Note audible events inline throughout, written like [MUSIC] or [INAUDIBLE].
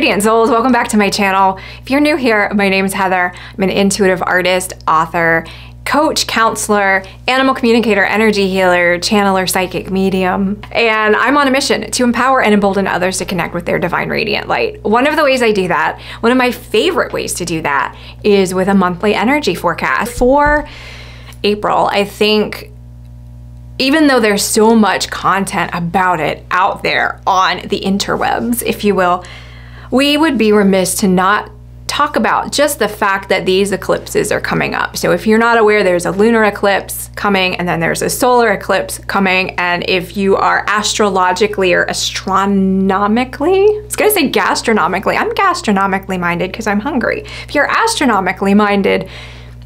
Radiant Souls, welcome back to my channel. If you're new here, my name is Heather. I'm an intuitive artist, author, coach, counselor, animal communicator, energy healer, channeler, psychic medium, and I'm on a mission to empower and embolden others to connect with their divine radiant light. One of the ways I do that, one of my favorite ways to do that, is with a monthly energy forecast. For April, I think even though there's so much content about it out there on the interwebs, if you will, we would be remiss to not talk about just the fact that these eclipses are coming up. So if you're not aware, there's a lunar eclipse coming and then there's a solar eclipse coming. And if you are astrologically or astronomically, I was gonna say gastronomically, I'm gastronomically minded because I'm hungry. If you're astronomically minded,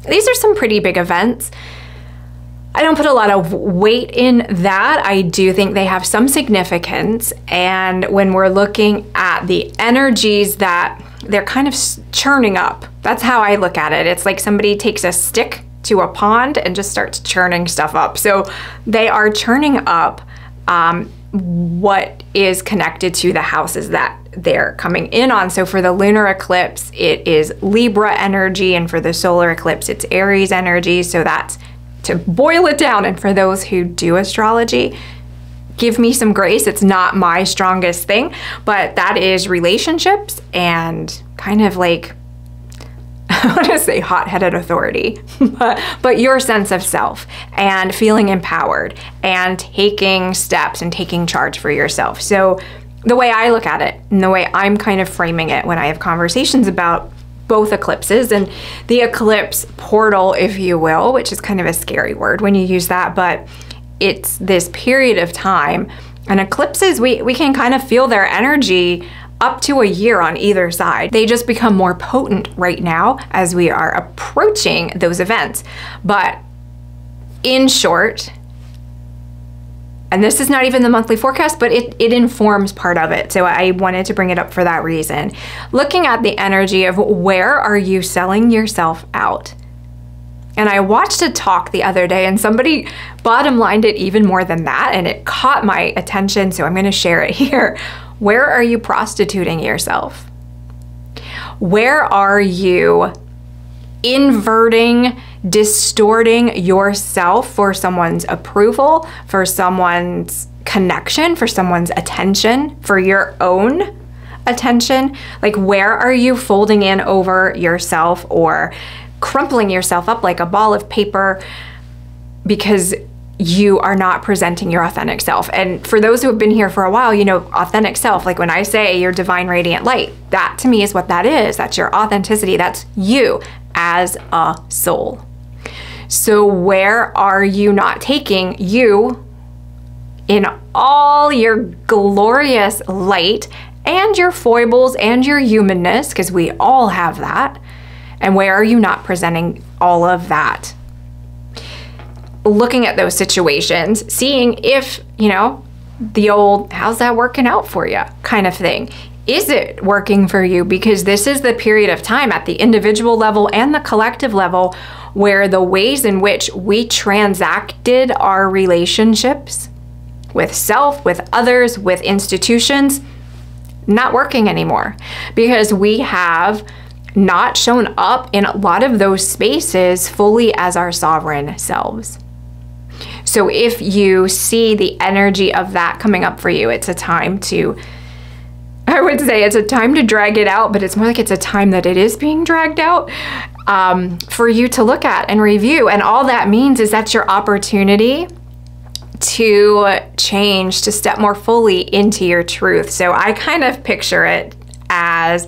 these are some pretty big events. I don't put a lot of weight in that. I do think they have some significance. And when we're looking at the energies that they're kind of churning up, that's how I look at it. It's like somebody takes a stick to a pond and just starts churning stuff up. So they are churning up um, what is connected to the houses that they're coming in on. So for the lunar eclipse, it is Libra energy, and for the solar eclipse, it's Aries energy. So that's to boil it down, and for those who do astrology, give me some grace. It's not my strongest thing, but that is relationships and kind of like [LAUGHS] I want to say hot-headed authority, [LAUGHS] but, but your sense of self and feeling empowered and taking steps and taking charge for yourself. So the way I look at it and the way I'm kind of framing it when I have conversations about both eclipses and the eclipse portal, if you will, which is kind of a scary word when you use that, but it's this period of time. And eclipses, we, we can kind of feel their energy up to a year on either side. They just become more potent right now as we are approaching those events. But in short, and this is not even the monthly forecast, but it, it informs part of it. So I wanted to bring it up for that reason. Looking at the energy of where are you selling yourself out? And I watched a talk the other day and somebody bottom lined it even more than that and it caught my attention, so I'm gonna share it [LAUGHS] here. Where are you prostituting yourself? Where are you inverting, distorting yourself for someone's approval, for someone's connection, for someone's attention, for your own attention? Like, where are you folding in over yourself or crumpling yourself up like a ball of paper because you are not presenting your authentic self. And for those who have been here for a while, you know, authentic self, like when I say your divine radiant light, that to me is what that is. That's your authenticity. That's you as a soul. So, where are you not taking you in all your glorious light and your foibles and your humanness? Because we all have that. And where are you not presenting all of that? Looking at those situations, seeing if, you know, the old, how's that working out for you kind of thing is it working for you? Because this is the period of time at the individual level and the collective level where the ways in which we transacted our relationships with self, with others, with institutions, not working anymore because we have not shown up in a lot of those spaces fully as our sovereign selves. So if you see the energy of that coming up for you, it's a time to I would say it's a time to drag it out, but it's more like it's a time that it is being dragged out um, for you to look at and review. And all that means is that's your opportunity to change, to step more fully into your truth. So I kind of picture it as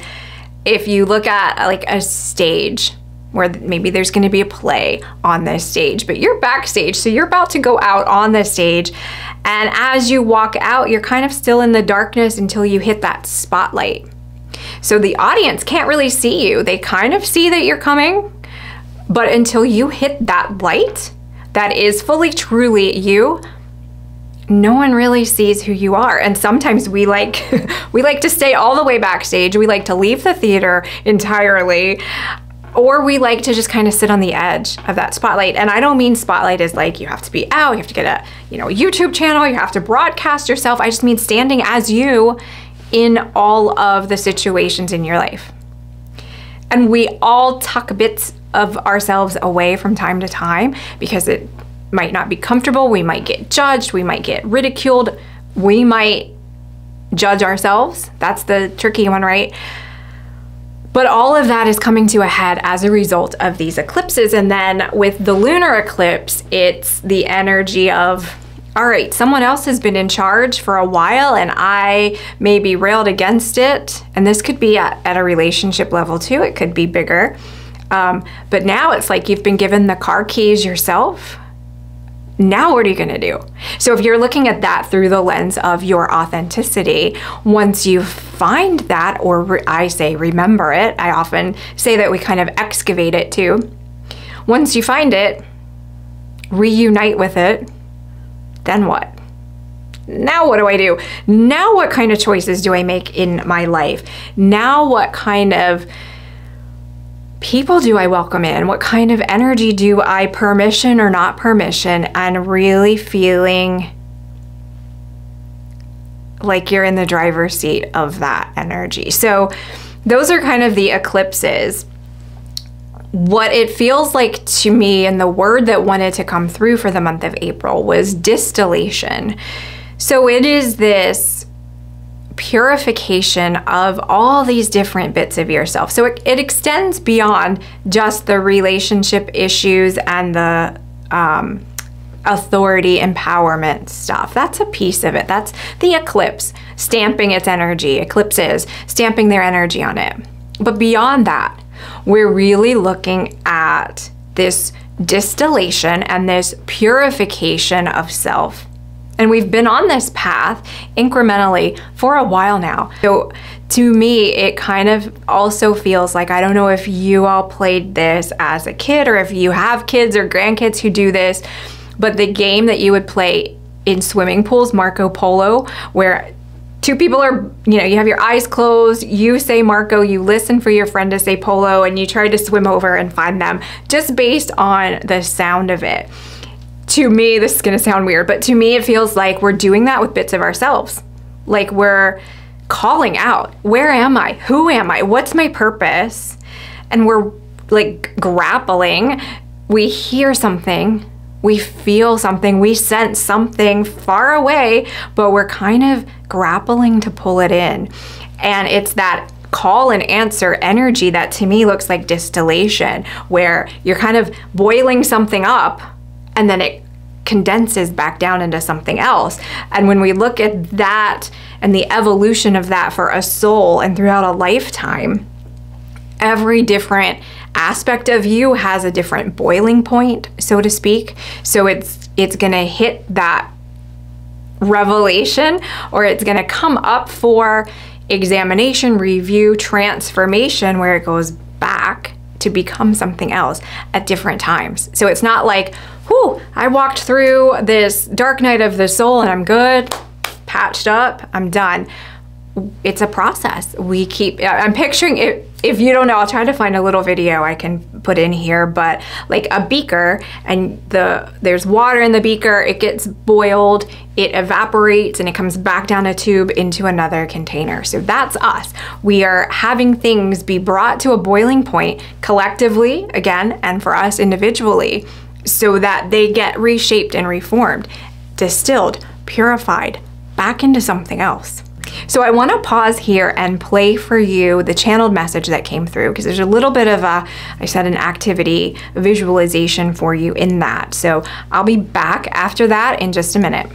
if you look at like a stage where maybe there's going to be a play on this stage, but you're backstage. So you're about to go out on the stage and as you walk out, you're kind of still in the darkness until you hit that spotlight. So the audience can't really see you. They kind of see that you're coming, but until you hit that light that is fully truly you, no one really sees who you are and sometimes we like [LAUGHS] we like to stay all the way backstage we like to leave the theater entirely or we like to just kind of sit on the edge of that spotlight. And I don't mean spotlight is like you have to be out, you have to get a, you know, YouTube channel, you have to broadcast yourself. I just mean standing as you in all of the situations in your life. And we all tuck bits of ourselves away from time to time because it might not be comfortable. We might get judged. We might get ridiculed. We might judge ourselves. That's the tricky one, right? But all of that is coming to a head as a result of these eclipses. And then with the lunar eclipse, it's the energy of, all right, someone else has been in charge for a while and I maybe railed against it. And this could be at, at a relationship level too, it could be bigger. Um, but now it's like you've been given the car keys yourself now what are you going to do? So if you're looking at that through the lens of your authenticity, once you find that, or I say remember it, I often say that we kind of excavate it too. Once you find it, reunite with it, then what? Now what do I do? Now what kind of choices do I make in my life? Now what kind of people do I welcome in? What kind of energy do I permission or not permission? And really feeling like you're in the driver's seat of that energy. So, those are kind of the eclipses. What it feels like to me, and the word that wanted to come through for the month of April was distillation. So, it is this purification of all these different bits of yourself. So it, it extends beyond just the relationship issues and the um, authority empowerment stuff. That's a piece of it. That's the eclipse stamping its energy, eclipses stamping their energy on it. But beyond that, we're really looking at this distillation and this purification of self and we've been on this path incrementally for a while now. So to me, it kind of also feels like I don't know if you all played this as a kid or if you have kids or grandkids who do this, but the game that you would play in swimming pools, Marco Polo, where two people are, you know, you have your eyes closed, you say Marco, you listen for your friend to say Polo, and you try to swim over and find them just based on the sound of it to me, this is gonna sound weird, but to me, it feels like we're doing that with bits of ourselves. Like we're calling out, where am I? Who am I? What's my purpose? And we're like grappling. We hear something, we feel something, we sense something far away, but we're kind of grappling to pull it in. And it's that call and answer energy that to me looks like distillation, where you're kind of boiling something up and then it condenses back down into something else. And when we look at that and the evolution of that for a soul and throughout a lifetime, every different aspect of you has a different boiling point, so to speak. So it's it's going to hit that revelation or it's going to come up for examination, review, transformation where it goes back to become something else at different times. So it's not like, whew, I walked through this dark night of the soul and I'm good, patched up, I'm done. It's a process. We keep, I'm picturing it if you don't know, I'll try to find a little video I can put in here, but like a beaker and the there's water in the beaker, it gets boiled, it evaporates and it comes back down a tube into another container. So that's us. We are having things be brought to a boiling point collectively, again, and for us individually, so that they get reshaped and reformed, distilled, purified, back into something else. So I want to pause here and play for you the channeled message that came through because there's a little bit of a, I said an activity visualization for you in that. So I'll be back after that in just a minute.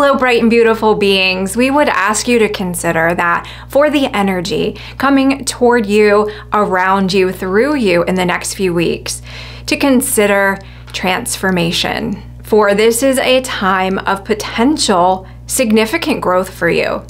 Hello, bright and beautiful beings. We would ask you to consider that for the energy coming toward you, around you, through you in the next few weeks, to consider transformation. For this is a time of potential significant growth for you.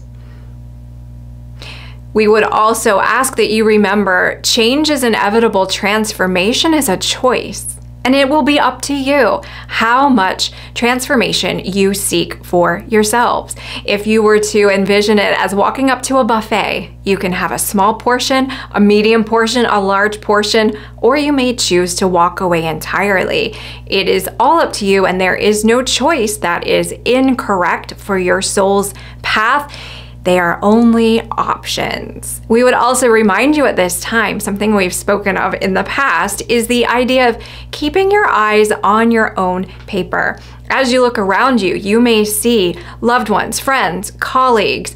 We would also ask that you remember change is inevitable, transformation is a choice. And it will be up to you how much transformation you seek for yourselves. If you were to envision it as walking up to a buffet, you can have a small portion, a medium portion, a large portion, or you may choose to walk away entirely. It is all up to you, and there is no choice that is incorrect for your soul's path. They are only options. We would also remind you at this time, something we've spoken of in the past, is the idea of keeping your eyes on your own paper. As you look around you, you may see loved ones, friends, colleagues,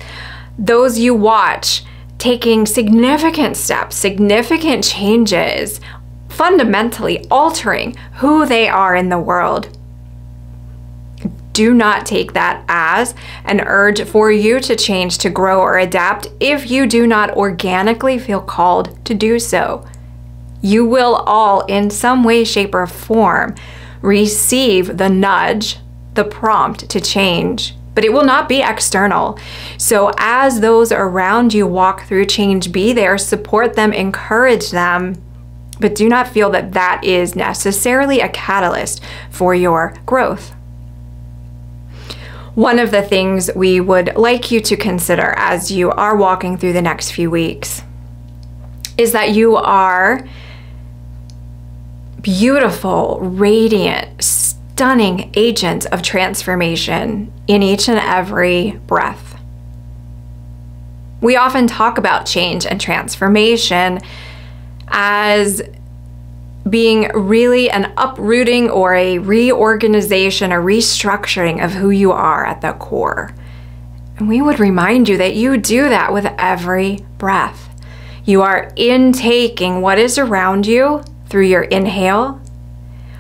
those you watch taking significant steps, significant changes, fundamentally altering who they are in the world do not take that as an urge for you to change, to grow, or adapt if you do not organically feel called to do so. You will all, in some way, shape, or form, receive the nudge, the prompt to change, but it will not be external. So, as those around you walk through change, be there, support them, encourage them, but do not feel that that is necessarily a catalyst for your growth one of the things we would like you to consider as you are walking through the next few weeks is that you are beautiful, radiant, stunning agents of transformation in each and every breath. We often talk about change and transformation as being really an uprooting or a reorganization, a restructuring of who you are at the core. And we would remind you that you do that with every breath. You are intaking what is around you through your inhale,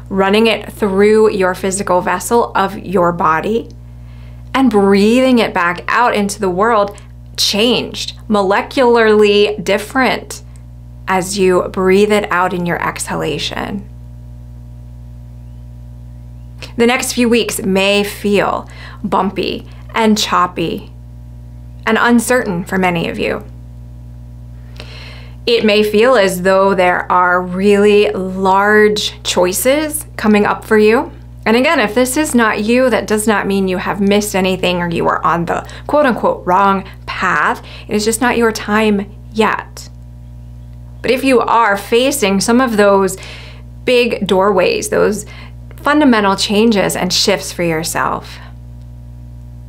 running it through your physical vessel of your body, and breathing it back out into the world changed, molecularly different as you breathe it out in your exhalation. The next few weeks may feel bumpy and choppy and uncertain for many of you. It may feel as though there are really large choices coming up for you. And again, if this is not you, that does not mean you have missed anything or you are on the quote unquote wrong path. It is just not your time yet. But if you are facing some of those big doorways, those fundamental changes and shifts for yourself,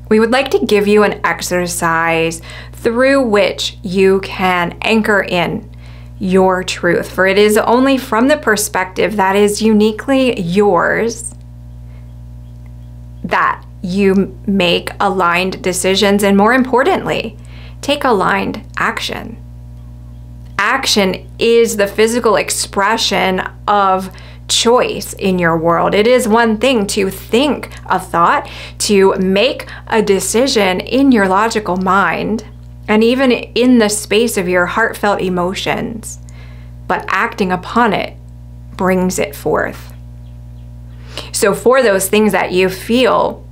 we would like to give you an exercise through which you can anchor in your truth, for it is only from the perspective that is uniquely yours that you make aligned decisions and, more importantly, take aligned action action is the physical expression of choice in your world. It is one thing to think a thought, to make a decision in your logical mind, and even in the space of your heartfelt emotions, but acting upon it brings it forth. So, for those things that you feel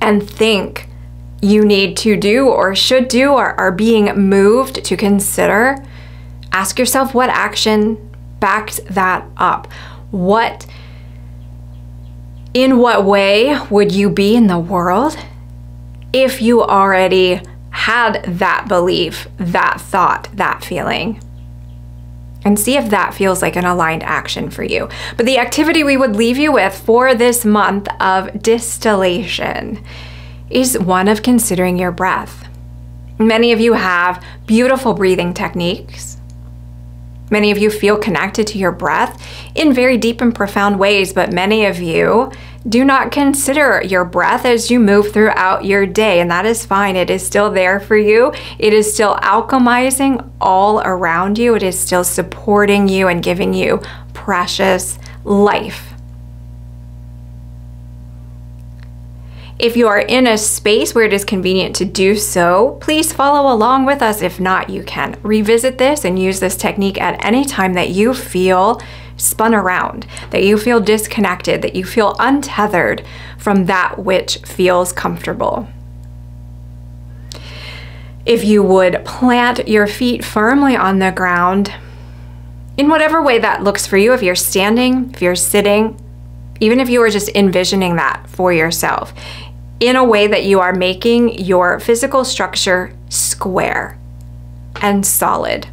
and think you need to do or should do or are being moved to consider, Ask yourself what action backed that up. What in what way would you be in the world if you already had that belief, that thought, that feeling? And see if that feels like an aligned action for you. But the activity we would leave you with for this month of distillation is one of considering your breath. Many of you have beautiful breathing techniques. Many of you feel connected to your breath in very deep and profound ways, but many of you do not consider your breath as you move throughout your day, and that is fine. It is still there for you. It is still alchemizing all around you. It is still supporting you and giving you precious life. If you are in a space where it is convenient to do so, please follow along with us. If not, you can revisit this and use this technique at any time that you feel spun around, that you feel disconnected, that you feel untethered from that which feels comfortable. If you would plant your feet firmly on the ground, in whatever way that looks for you, if you're standing, if you're sitting, even if you are just envisioning that for yourself, in a way that you are making your physical structure square and solid.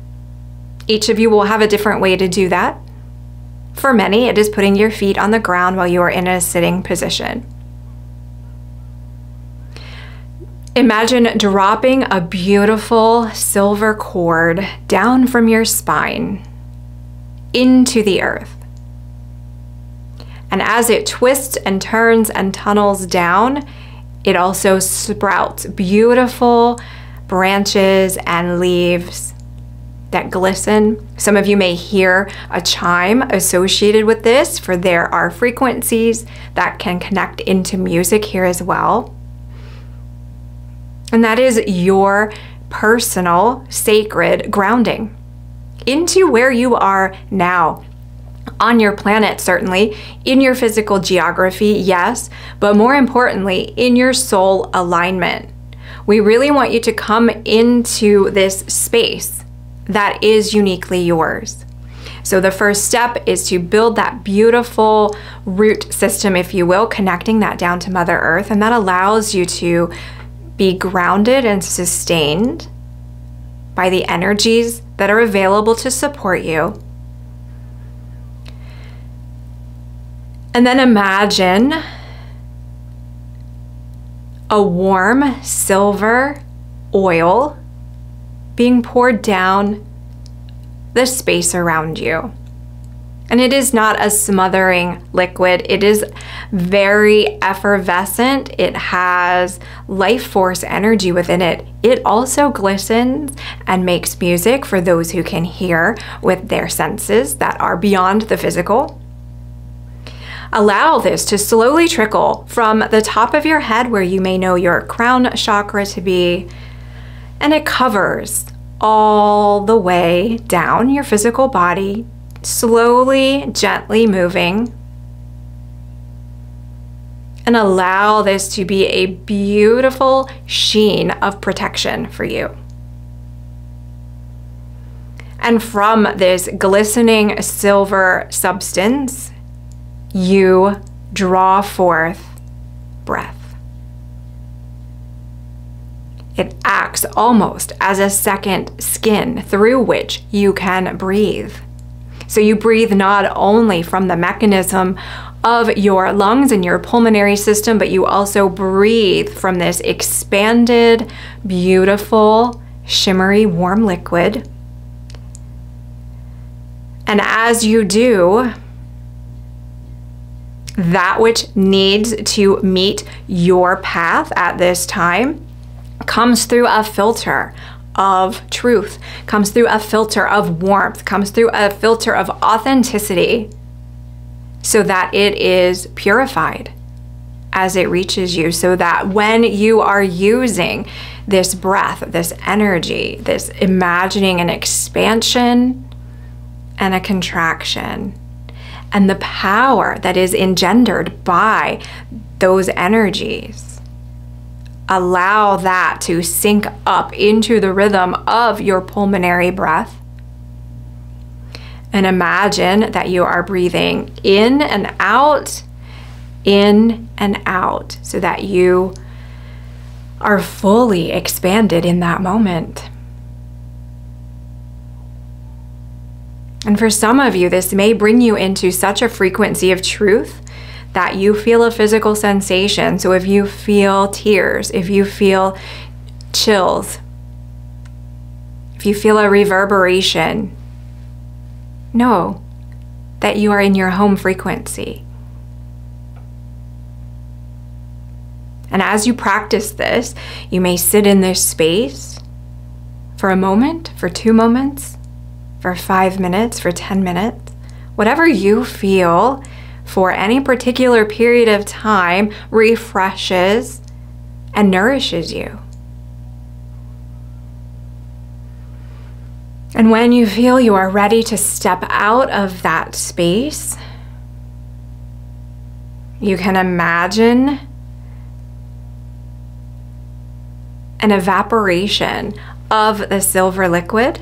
Each of you will have a different way to do that. For many, it is putting your feet on the ground while you are in a sitting position. Imagine dropping a beautiful silver cord down from your spine into the earth. And as it twists and turns and tunnels down, it also sprouts beautiful branches and leaves that glisten. Some of you may hear a chime associated with this, for there are frequencies that can connect into music here as well. And that is your personal sacred grounding into where you are now. On your planet, certainly, in your physical geography, yes, but more importantly, in your soul alignment. We really want you to come into this space that is uniquely yours. So, the first step is to build that beautiful root system, if you will, connecting that down to Mother Earth. And that allows you to be grounded and sustained by the energies that are available to support you. And then imagine a warm silver oil being poured down the space around you. And it is not a smothering liquid. It is very effervescent. It has life force energy within it. It also glistens and makes music for those who can hear with their senses that are beyond the physical. Allow this to slowly trickle from the top of your head, where you may know your crown chakra to be, and it covers all the way down your physical body, slowly, gently moving. And allow this to be a beautiful sheen of protection for you. And from this glistening silver substance, you draw forth breath. It acts almost as a second skin through which you can breathe. So you breathe not only from the mechanism of your lungs and your pulmonary system, but you also breathe from this expanded, beautiful, shimmery, warm liquid. And as you do, that which needs to meet your path at this time comes through a filter of truth, comes through a filter of warmth, comes through a filter of authenticity so that it is purified as it reaches you, so that when you are using this breath, this energy, this imagining an expansion and a contraction, and the power that is engendered by those energies. Allow that to sync up into the rhythm of your pulmonary breath. And imagine that you are breathing in and out, in and out, so that you are fully expanded in that moment. And for some of you, this may bring you into such a frequency of truth that you feel a physical sensation. So if you feel tears, if you feel chills, if you feel a reverberation, know that you are in your home frequency. And as you practice this, you may sit in this space for a moment, for two moments, for five minutes, for 10 minutes, whatever you feel for any particular period of time refreshes and nourishes you. And when you feel you are ready to step out of that space, you can imagine an evaporation of the silver liquid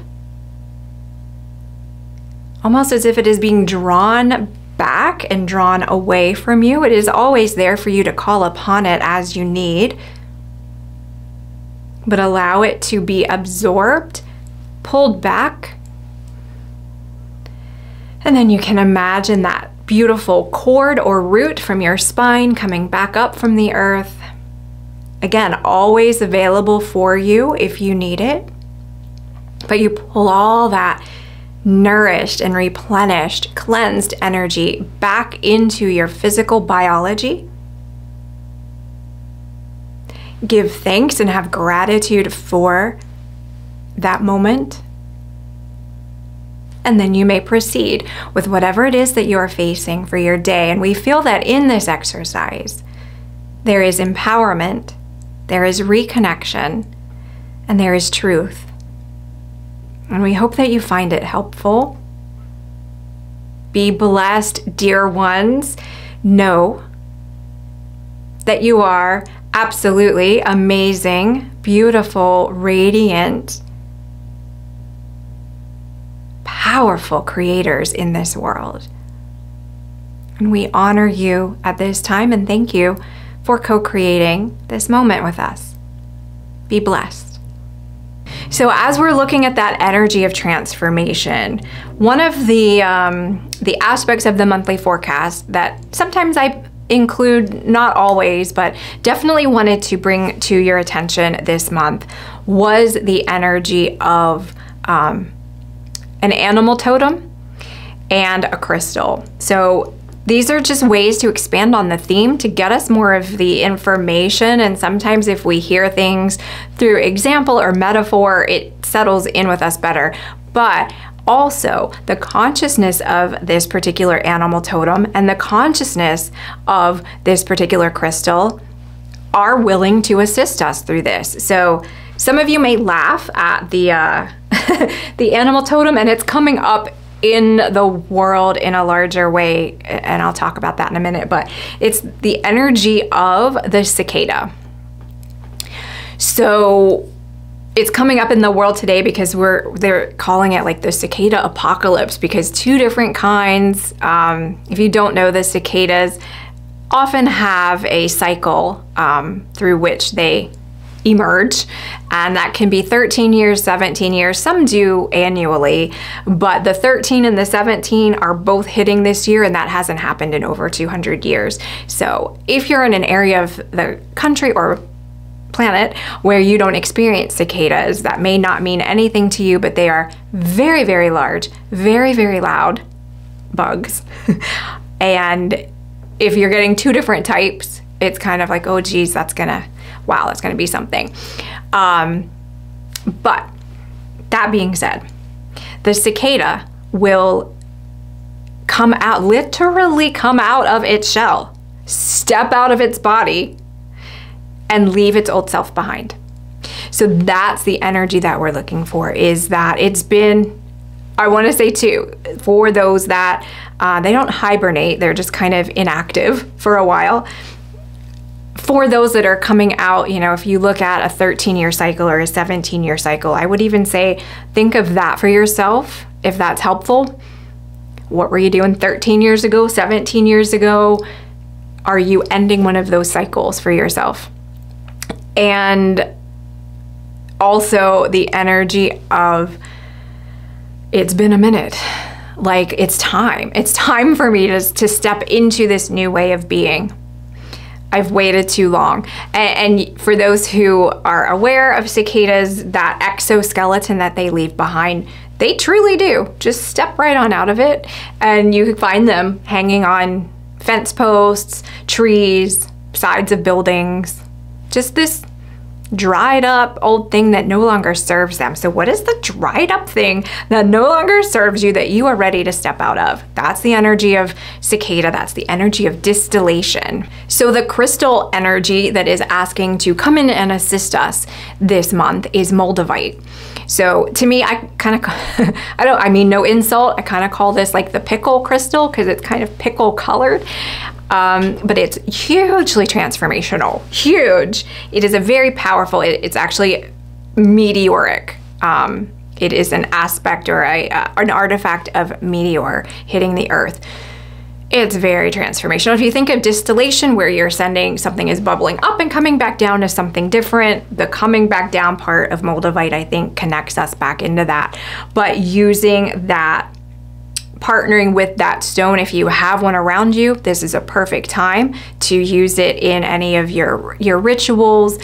almost as if it is being drawn back and drawn away from you. It is always there for you to call upon it as you need. But allow it to be absorbed, pulled back. And then you can imagine that beautiful cord or root from your spine coming back up from the earth. Again, always available for you if you need it. But you pull all that nourished and replenished, cleansed energy back into your physical biology. Give thanks and have gratitude for that moment. And then you may proceed with whatever it is that you are facing for your day. And we feel that in this exercise, there is empowerment, there is reconnection, and there is truth. And we hope that you find it helpful. Be blessed, dear ones. Know that you are absolutely amazing, beautiful, radiant, powerful creators in this world. And we honor you at this time and thank you for co creating this moment with us. Be blessed. So as we're looking at that energy of transformation, one of the um, the aspects of the monthly forecast that sometimes I include, not always, but definitely wanted to bring to your attention this month was the energy of um, an animal totem and a crystal. So these are just ways to expand on the theme to get us more of the information. And sometimes, if we hear things through example or metaphor, it settles in with us better. But also, the consciousness of this particular animal totem and the consciousness of this particular crystal are willing to assist us through this. So, some of you may laugh at the uh, [LAUGHS] the animal totem, and it's coming up in the world in a larger way, and I'll talk about that in a minute, but it's the energy of the cicada. So it's coming up in the world today because we're they're calling it like the cicada apocalypse because two different kinds. Um, if you don't know, the cicadas often have a cycle um, through which they emerge. And that can be 13 years 17 years. Some do annually but the 13 and the 17 are both hitting this year and that hasn't happened in over 200 years. So if you're in an area of the country or planet where you don't experience cicadas that may not mean anything to you but they are very very large very very loud bugs. [LAUGHS] And if you're getting two different types it's kind of like oh geez that's gonna wow, that's going to be something. Um, but that being said, the cicada will come out, literally come out of its shell, step out of its body, and leave its old self behind. So that's the energy that we're looking for is that it's been, I want to say too, for those that uh, they don't hibernate, they're just kind of inactive for a while for those that are coming out, you know, if you look at a 13 year cycle or a 17 year cycle, I would even say think of that for yourself if that's helpful. What were you doing 13 years ago, 17 years ago? Are you ending one of those cycles for yourself? And also the energy of it's been a minute. Like it's time. It's time for me to, to step into this new way of being. I've waited too long. And, and, for those who are aware of cicadas, that exoskeleton that they leave behind, they truly do. Just step right on out of it, and you can find them hanging on fence posts, trees, sides of buildings. Just this dried up old thing that no longer serves them. So, what is the dried up thing that no longer serves you that you are ready to step out of? That's the energy of cicada, that's the energy of distillation. So, the crystal energy that is asking to come in and assist us this month is moldavite. So to me, I kind of, [LAUGHS] I don't, I mean, no insult. I kind of call this like the pickle crystal because it's kind of pickle colored um, but it's hugely transformational. Huge. It is a very powerful, it, it's actually meteoric. Um, it is an aspect or a, uh, an artifact of meteor hitting the earth. It's very transformational. If you think of distillation, where you're sending something is bubbling up and coming back down to something different, the coming back down part of Moldavite, I think, connects us back into that. But using that partnering with that stone if you have one around you this is a perfect time to use it in any of your your rituals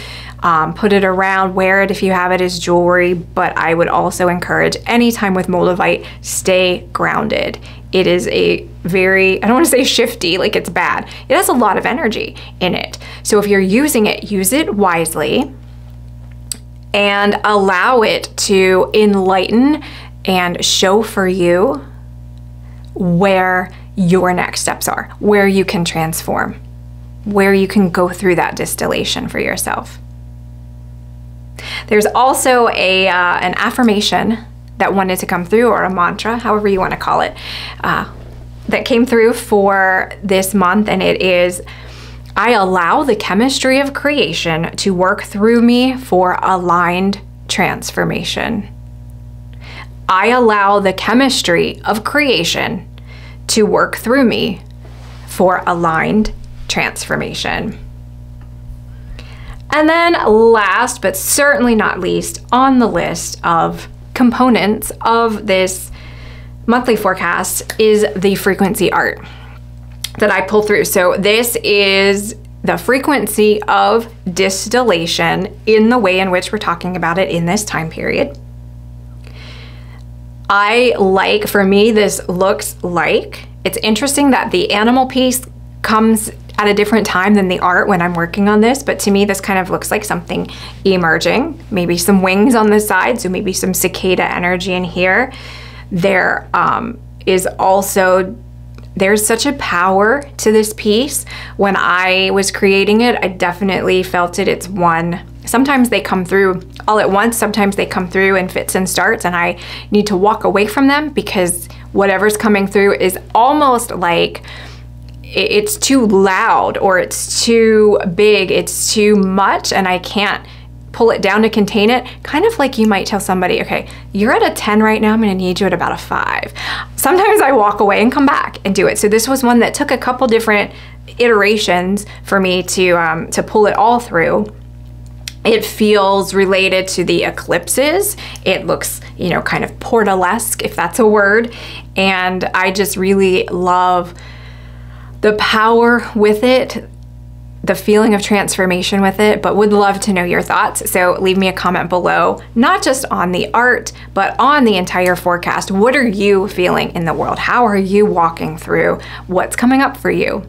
um, put it around, wear it if you have it as jewelry, but I would also encourage any time with Moldavite, stay grounded. It is a very, I don't want to say shifty, like it's bad. It has a lot of energy in it. So if you're using it, use it wisely and allow it to enlighten and show for you where your next steps are, where you can transform, where you can go through that distillation for yourself. There's also a uh, an affirmation that wanted to come through, or a mantra, however you want to call it, uh, that came through for this month, and it is. I allow the chemistry of creation to work through me for aligned transformation. I allow the chemistry of creation to work through me for aligned transformation. And then last but certainly not least on the list of components of this monthly forecast is the frequency art that I pull through. So this is the frequency of distillation in the way in which we're talking about it in this time period. I like, for me, this looks like, it's interesting that the animal piece comes at a different time than the art when I'm working on this, but to me this kind of looks like something emerging. Maybe some wings on the side, so maybe some cicada energy in here. There um, is also there's such a power to this piece. When I was creating it, I definitely felt it. It's one. Sometimes they come through all at once, sometimes they come through in fits and starts, and I need to walk away from them because whatever's coming through is almost like it's too loud or it's too big, it's too much, and I can't pull it down to contain it, kind of like you might tell somebody, okay, you're at a 10 right now, I'm gonna need you at about a five. Sometimes I walk away and come back and do it. So this was one that took a couple different iterations for me to, um, to pull it all through. It feels related to the eclipses. It looks, you know, kind of portalesque, if that's a word. And I just really love the power with it, the feeling of transformation with it, but would love to know your thoughts. So leave me a comment below, not just on the art, but on the entire forecast. What are you feeling in the world? How are you walking through what's coming up for you?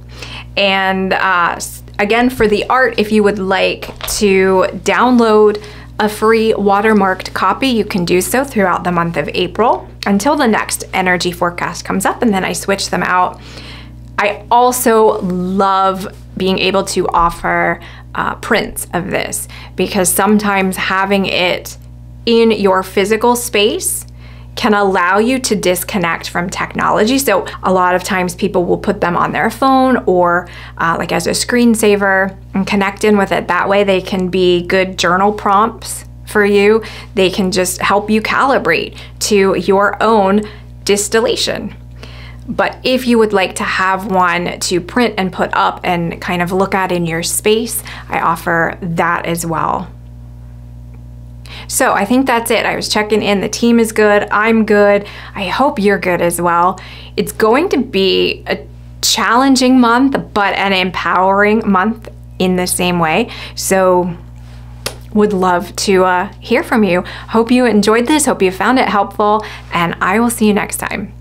And uh, again, for the art, if you would like to download a free watermarked copy, you can do so throughout the month of April until the next energy forecast comes up, and then I switch them out. I also love being able to offer uh, prints of this because sometimes having it in your physical space can allow you to disconnect from technology. So a lot of times people will put them on their phone or uh, like as a screensaver and connect in with it. That way they can be good journal prompts for you. They can just help you calibrate to your own distillation. But if you would like to have one to print and put up and kind of look at in your space, I offer that as well. So I think that's it. I was checking in. The team is good. I'm good. I hope you're good as well. It's going to be a challenging month, but an empowering month in the same way. So would love to uh, hear from you. Hope you enjoyed this. Hope you found it helpful. And I will see you next time.